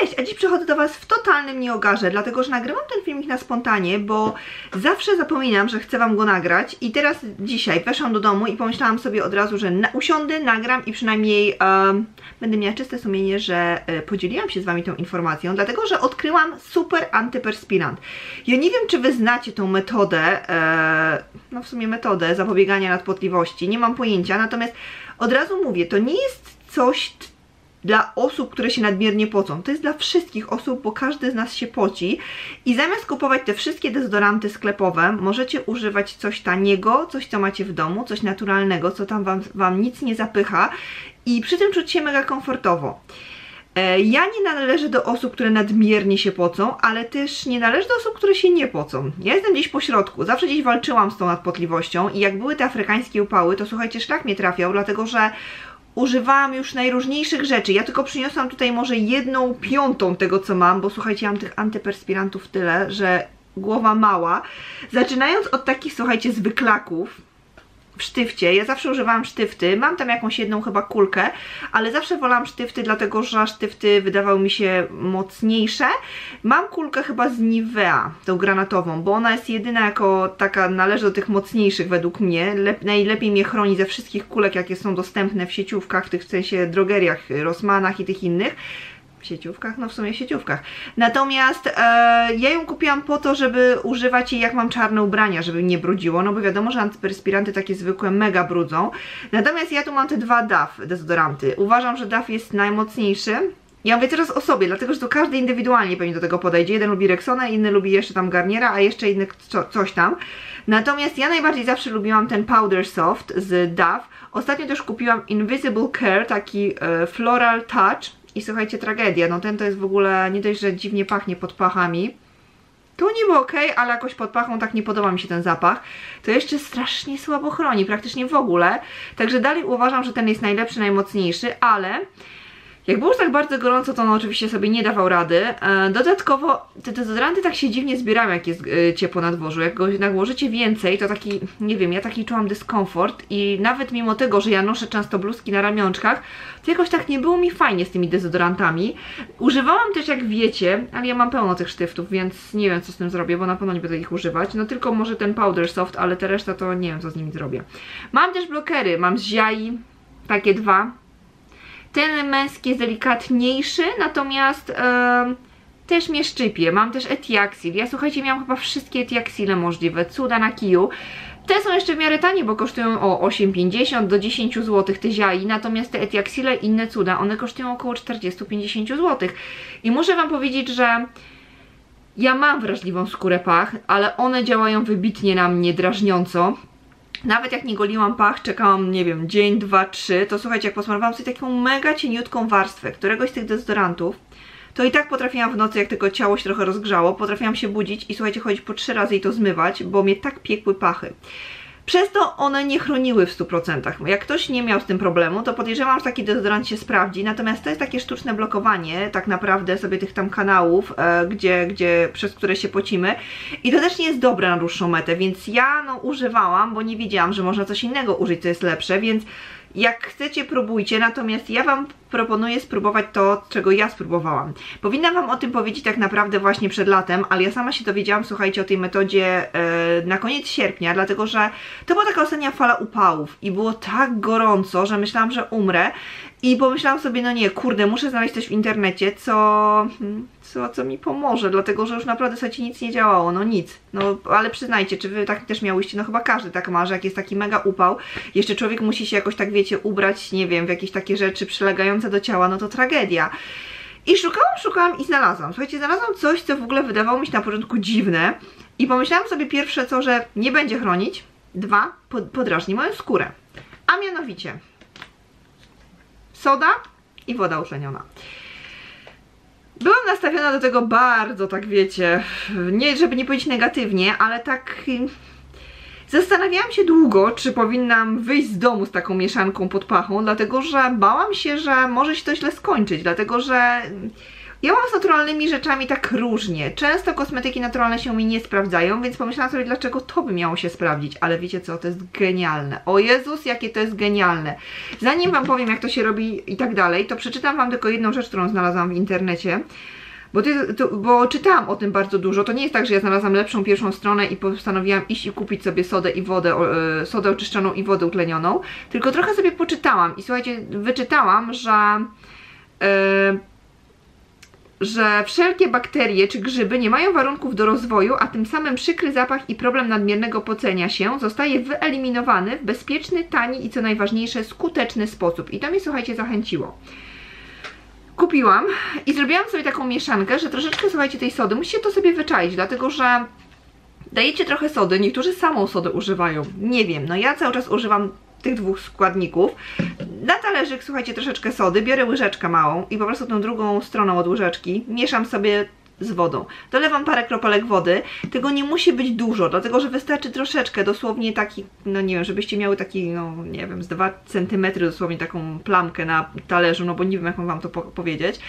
Cześć, a dziś przychodzę do Was w totalnym nieogarze, dlatego że nagrywam ten filmik na spontanie, bo zawsze zapominam, że chcę Wam go nagrać i teraz dzisiaj weszłam do domu i pomyślałam sobie od razu, że na usiądę, nagram i przynajmniej um, będę miała czyste sumienie, że e, podzieliłam się z Wami tą informacją, dlatego że odkryłam super antyperspirant. Ja nie wiem, czy Wy znacie tą metodę, e, no w sumie metodę zapobiegania nadpotliwości, nie mam pojęcia, natomiast od razu mówię, to nie jest coś dla osób, które się nadmiernie pocą. To jest dla wszystkich osób, bo każdy z nas się poci i zamiast kupować te wszystkie dezodoranty sklepowe, możecie używać coś taniego, coś co macie w domu, coś naturalnego, co tam wam, wam nic nie zapycha i przy tym czuć się mega komfortowo. E, ja nie należę do osób, które nadmiernie się pocą, ale też nie należę do osób, które się nie pocą. Ja jestem gdzieś po środku, zawsze gdzieś walczyłam z tą nadpotliwością i jak były te afrykańskie upały, to słuchajcie, szlak mnie trafiał, dlatego że używałam już najróżniejszych rzeczy. Ja tylko przyniosłam tutaj może jedną piątą tego, co mam, bo słuchajcie, mam tych antyperspirantów tyle, że głowa mała. Zaczynając od takich, słuchajcie, zwyklaków, w sztywcie. Ja zawsze używałam sztywty, mam tam jakąś jedną chyba kulkę, ale zawsze wolałam sztywty, dlatego że sztywty wydawały mi się mocniejsze. Mam kulkę chyba z Nivea, tą granatową, bo ona jest jedyna jako taka, należy do tych mocniejszych według mnie. Lep, najlepiej mnie chroni ze wszystkich kulek, jakie są dostępne w sieciówkach, w tych w sensie drogeriach, Rossmanach i tych innych sieciówkach? No w sumie sieciówkach. Natomiast e, ja ją kupiłam po to, żeby używać jej jak mam czarne ubrania, żeby nie brudziło, no bo wiadomo, że antyperspiranty takie zwykłe mega brudzą. Natomiast ja tu mam te dwa DAF dezodoranty. Uważam, że DAF jest najmocniejszy. Ja mówię teraz o sobie, dlatego że to każdy indywidualnie pewnie do tego podejdzie. Jeden lubi Rexona, inny lubi jeszcze tam Garniera, a jeszcze inny co, coś tam. Natomiast ja najbardziej zawsze lubiłam ten Powder Soft z DAF. Ostatnio też kupiłam Invisible Care, taki e, Floral Touch i słuchajcie, tragedia, no ten to jest w ogóle nie dość, że dziwnie pachnie pod pachami. Tu niby ok, ale jakoś pod pachą tak nie podoba mi się ten zapach. To jeszcze strasznie słabo chroni, praktycznie w ogóle. Także dalej uważam, że ten jest najlepszy, najmocniejszy, ale jak było już tak bardzo gorąco, to on oczywiście sobie nie dawał rady. E, dodatkowo te dezodoranty tak się dziwnie zbierają, jak jest e, ciepło na dworzu. Jak go nałożycie więcej, to taki, nie wiem, ja taki czułam dyskomfort i nawet mimo tego, że ja noszę często bluzki na ramionczkach, to jakoś tak nie było mi fajnie z tymi dezodorantami. Używałam też, jak wiecie, ale ja mam pełno tych sztyftów, więc nie wiem, co z tym zrobię, bo na pewno nie będę ich używać. No tylko może ten powder soft, ale te reszta to nie wiem, co z nimi zrobię. Mam też blokery, mam z Ziai, takie dwa ten męski jest delikatniejszy, natomiast też mnie szczypie. Mam też Etiaxil. Ja słuchajcie, miałam chyba wszystkie Etiaxile możliwe. Cuda na kiju. Te są jeszcze w miarę tanie, bo kosztują o 8,50 do 10 zł te ziai, natomiast te Etiaxile inne cuda, one kosztują około 40-50 zł. I muszę Wam powiedzieć, że ja mam wrażliwą skórę pach, ale one działają wybitnie na mnie drażniąco. Nawet jak nie goliłam pach, czekałam, nie wiem, dzień, dwa, trzy, to słuchajcie, jak posmarowałam sobie taką mega cieniutką warstwę któregoś z tych dezodorantów, to i tak potrafiłam w nocy, jak tylko ciało się trochę rozgrzało, potrafiłam się budzić i słuchajcie, chodzić po trzy razy i to zmywać, bo mnie tak piekły pachy. Przez to one nie chroniły w 100%. Jak ktoś nie miał z tym problemu, to podejrzewam, że taki dezodorant się sprawdzi. Natomiast to jest takie sztuczne blokowanie tak naprawdę sobie tych tam kanałów, e, gdzie, gdzie, przez które się pocimy. I to też nie jest dobre na dłuższą metę, więc ja no używałam, bo nie wiedziałam, że można coś innego użyć, co jest lepsze, więc jak chcecie, próbujcie, natomiast ja Wam proponuję spróbować to, czego ja spróbowałam. Powinnam Wam o tym powiedzieć tak naprawdę właśnie przed latem, ale ja sama się dowiedziałam, słuchajcie, o tej metodzie yy, na koniec sierpnia, dlatego że to była taka ostatnia fala upałów i było tak gorąco, że myślałam, że umrę i pomyślałam sobie, no nie, kurde, muszę znaleźć coś w internecie, co, hmm, co, co mi pomoże, dlatego że już naprawdę słuchajcie, nic nie działało, no nic. No, ale przyznajcie, czy wy tak też miałyście? No chyba każdy tak ma, że jak jest taki mega upał, jeszcze człowiek musi się jakoś tak, wiecie, ubrać, nie wiem, w jakieś takie rzeczy przylegające do ciała, no to tragedia. I szukałam, szukałam i znalazłam. Słuchajcie, znalazłam coś, co w ogóle wydawało mi się na początku dziwne i pomyślałam sobie pierwsze co, że nie będzie chronić, dwa, podrażni moją skórę. A mianowicie soda i woda utleniona. Byłam nastawiona do tego bardzo, tak wiecie, nie żeby nie powiedzieć negatywnie, ale tak zastanawiałam się długo, czy powinnam wyjść z domu z taką mieszanką pod pachą, dlatego że bałam się, że może się to źle skończyć, dlatego że Ja mam z naturalnymi rzeczami tak różnie. Często kosmetyki naturalne się mi nie sprawdzają, więc pomyślałam sobie, dlaczego to by miało się sprawdzić. Ale wiecie co, to jest genialne. O Jezus, jakie to jest genialne. Zanim Wam powiem, jak to się robi i tak dalej, to przeczytam Wam tylko jedną rzecz, którą znalazłam w internecie. Bo, ty, bo czytałam o tym bardzo dużo. To nie jest tak, że ja znalazłam lepszą pierwszą stronę i postanowiłam iść i kupić sobie sodę i wodę, e, sodę oczyszczoną i wodę utlenioną. Tylko trochę sobie poczytałam i słuchajcie, wyczytałam, że... E, że wszelkie bakterie czy grzyby nie mają warunków do rozwoju, a tym samym przykry zapach i problem nadmiernego pocenia się zostaje wyeliminowany w bezpieczny, tani i co najważniejsze skuteczny sposób. I to mnie słuchajcie zachęciło. Kupiłam i zrobiłam sobie taką mieszankę, że troszeczkę słuchajcie tej sody, musicie to sobie wyczaić, dlatego że dajecie trochę sody, niektórzy samą sodę używają, nie wiem, no ja cały czas używam tych dwóch składników. Na talerzyk, słuchajcie, troszeczkę sody, biorę łyżeczkę małą i po prostu tą drugą stroną od łyżeczki mieszam sobie z wodą. Dolewam parę kropelek wody, tego nie musi być dużo, dlatego że wystarczy troszeczkę, dosłownie taki, no nie wiem, żebyście miały taki, no nie wiem, z 2 cm dosłownie taką plamkę na talerzu, no bo nie wiem jak mam wam to po powiedzieć.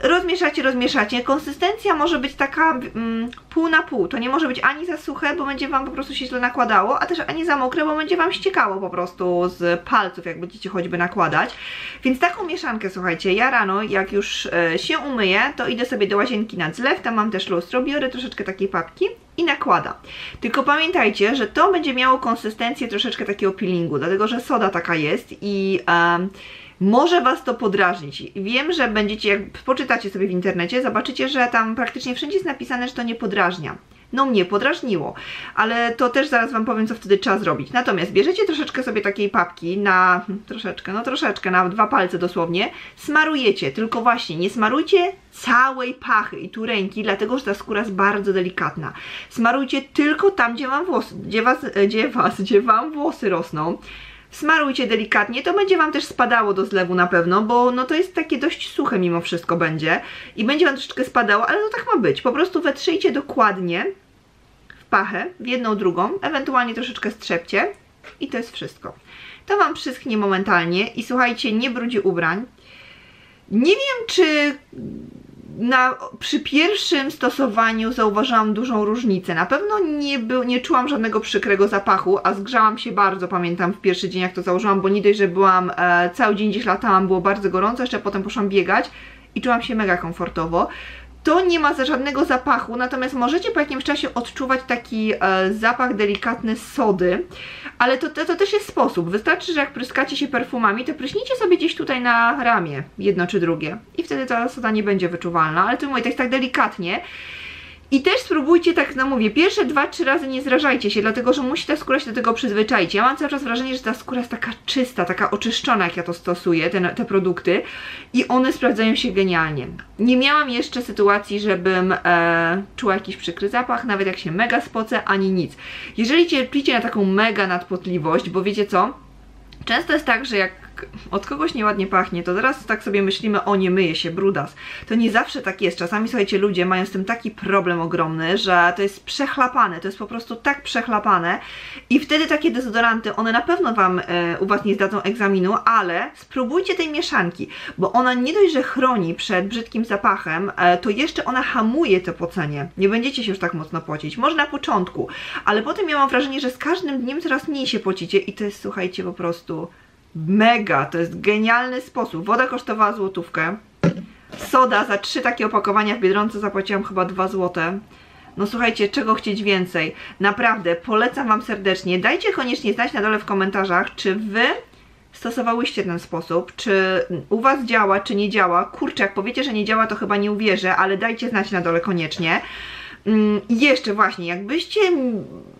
Rozmieszacie, rozmieszacie. Konsystencja może być taka mm, pół na pół. To nie może być ani za suche, bo będzie Wam po prostu się źle nakładało, a też ani za mokre, bo będzie Wam ściekało po prostu z palców, jak będziecie choćby nakładać. Więc taką mieszankę, słuchajcie, ja rano, jak już e, się umyję, to idę sobie do łazienki na zlew, tam mam też lustro, biorę troszeczkę takiej papki i nakładam. Tylko pamiętajcie, że to będzie miało konsystencję troszeczkę takiego peelingu, dlatego że soda taka jest i... Um, może Was to podrażnić. Wiem, że będziecie, jak poczytacie sobie w internecie, zobaczycie, że tam praktycznie wszędzie jest napisane, że to nie podrażnia. No mnie podrażniło, ale to też zaraz Wam powiem, co wtedy trzeba zrobić. Natomiast bierzecie troszeczkę sobie takiej papki na, troszeczkę, no troszeczkę, na dwa palce dosłownie, smarujecie, tylko właśnie nie smarujcie całej pachy i tu ręki, dlatego że ta skóra jest bardzo delikatna. Smarujcie tylko tam, gdzie Wam włosy, gdzie Was, gdzie Was, gdzie Wam włosy rosną. Smarujcie delikatnie, to będzie Wam też spadało do zlewu na pewno, bo no to jest takie dość suche mimo wszystko będzie i będzie Wam troszeczkę spadało, ale to tak ma być. Po prostu wetrzyjcie dokładnie w pachę, w jedną, drugą, ewentualnie troszeczkę strzepcie i to jest wszystko. To Wam przyschnie momentalnie i słuchajcie, nie brudzi ubrań. Nie wiem, czy na, przy pierwszym stosowaniu zauważyłam dużą różnicę. Na pewno nie, był, nie czułam żadnego przykrego zapachu, a zgrzałam się bardzo, pamiętam, w pierwszy dzień jak to założyłam, bo nie dość, że byłam, e, cały dzień gdzieś latałam, było bardzo gorąco, jeszcze potem poszłam biegać i czułam się mega komfortowo. To nie ma żadnego zapachu, natomiast możecie po jakimś czasie odczuwać taki e, zapach delikatny sody, ale to, to, to, też jest sposób. Wystarczy, że jak pryskacie się perfumami, to pryśnijcie sobie gdzieś tutaj na ramię, jedno czy drugie i wtedy ta soda nie będzie wyczuwalna, ale tu mówię, tak, tak delikatnie i też spróbujcie, tak no mówię, pierwsze dwa, trzy razy nie zrażajcie się, dlatego że musi ta skóra się do tego przyzwyczaić. Ja mam cały czas wrażenie, że ta skóra jest taka czysta, taka oczyszczona, jak ja to stosuję, te, te produkty i one sprawdzają się genialnie. Nie miałam jeszcze sytuacji, żebym e, czuła jakiś przykry zapach, nawet jak się mega spocę, ani nic. Jeżeli cierpicie na taką mega nadpotliwość, bo wiecie co? Często jest tak, że jak od kogoś nieładnie pachnie, to zaraz tak sobie myślimy, o nie myje się, brudas. To nie zawsze tak jest. Czasami, słuchajcie, ludzie mają z tym taki problem ogromny, że to jest przechlapane, to jest po prostu tak przechlapane i wtedy takie dezodoranty, one na pewno Wam e, u Was nie zdadzą egzaminu, ale spróbujcie tej mieszanki, bo ona nie dość, że chroni przed brzydkim zapachem, e, to jeszcze ona hamuje to pocenie. Nie będziecie się już tak mocno pocić. Może na początku, ale potem ja mam wrażenie, że z każdym dniem coraz mniej się pocicie i to jest, słuchajcie, po prostu Mega, to jest genialny sposób. Woda kosztowała złotówkę. Soda za trzy takie opakowania w Biedronce zapłaciłam chyba 2 złote. No słuchajcie, czego chcieć więcej? Naprawdę, polecam Wam serdecznie. Dajcie koniecznie znać na dole w komentarzach, czy Wy stosowałyście ten sposób, czy u Was działa, czy nie działa. Kurczę, jak powiecie, że nie działa, to chyba nie uwierzę, ale dajcie znać na dole koniecznie. Mm, I jeszcze właśnie, jakbyście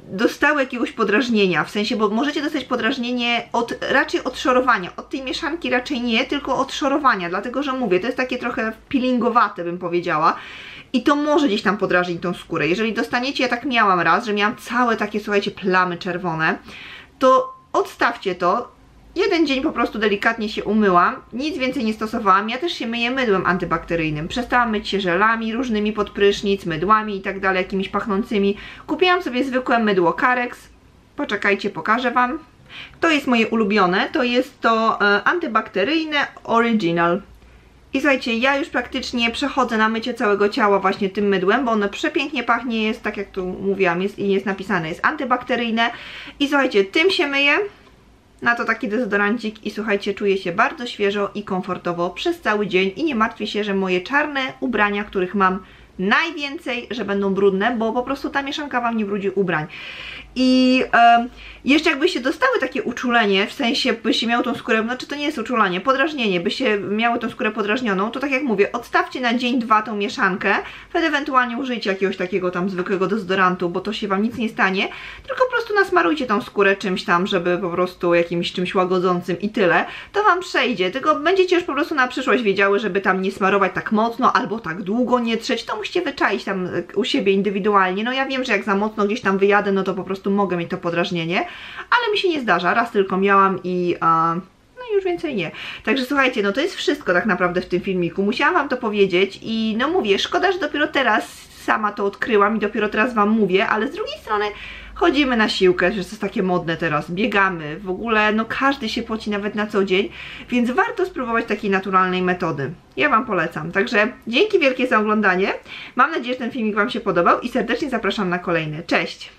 dostały jakiegoś podrażnienia, w sensie, bo możecie dostać podrażnienie od, raczej od szorowania, od tej mieszanki raczej nie, tylko od szorowania, dlatego, że mówię, to jest takie trochę peelingowate, bym powiedziała, i to może gdzieś tam podrażnić tą skórę. Jeżeli dostaniecie, ja tak miałam raz, że miałam całe takie, słuchajcie, plamy czerwone, to odstawcie to, Jeden dzień po prostu delikatnie się umyłam, nic więcej nie stosowałam, ja też się myję mydłem antybakteryjnym. Przestałam myć się żelami różnymi pod prysznic, mydłami i tak dalej, jakimiś pachnącymi. Kupiłam sobie zwykłe mydło Carex, poczekajcie, pokażę Wam. To jest moje ulubione, to jest to e, antybakteryjne Original. I słuchajcie, ja już praktycznie przechodzę na mycie całego ciała właśnie tym mydłem, bo ono przepięknie pachnie, jest tak jak tu mówiłam, jest jest napisane, jest antybakteryjne. I słuchajcie, tym się myję. Na to taki dezodorancik i słuchajcie, czuję się bardzo świeżo i komfortowo przez cały dzień i nie martwię się, że moje czarne ubrania, których mam najwięcej, że będą brudne, bo po prostu ta mieszanka Wam nie brudzi ubrań. I jeszcze jakbyście dostały takie uczulenie, w sensie byście miały tą skórę, znaczy to nie jest uczulenie, podrażnienie, byście miały tą skórę podrażnioną, to tak jak mówię, odstawcie na dzień, dwa tą mieszankę, wtedy ewentualnie użyjcie jakiegoś takiego tam zwykłego dezodorantu, bo to się Wam nic nie stanie, tylko po prostu nasmarujcie tą skórę czymś tam, żeby po prostu jakimś czymś łagodzącym i tyle, to Wam przejdzie, tylko będziecie już po prostu na przyszłość wiedziały, żeby tam nie smarować tak mocno, albo tak długo nie trzeć, to musicie wyczaić tam u siebie indywidualnie, no ja wiem, że jak za mocno gdzieś tam wyjadę, no to po prostu mogę mieć to podrażnienie, ale mi się nie zdarza, raz tylko miałam i... no już więcej nie. Także słuchajcie, no to jest wszystko tak naprawdę w tym filmiku. Musiałam Wam to powiedzieć i no mówię, szkoda, że dopiero teraz sama to odkryłam i dopiero teraz Wam mówię, ale z drugiej strony chodzimy na siłkę, że to jest takie modne teraz, biegamy, w ogóle no każdy się poci nawet na co dzień, więc warto spróbować takiej naturalnej metody. Ja Wam polecam. Także dzięki wielkie za oglądanie. Mam nadzieję, że ten filmik Wam się podobał i serdecznie zapraszam na kolejny. Cześć!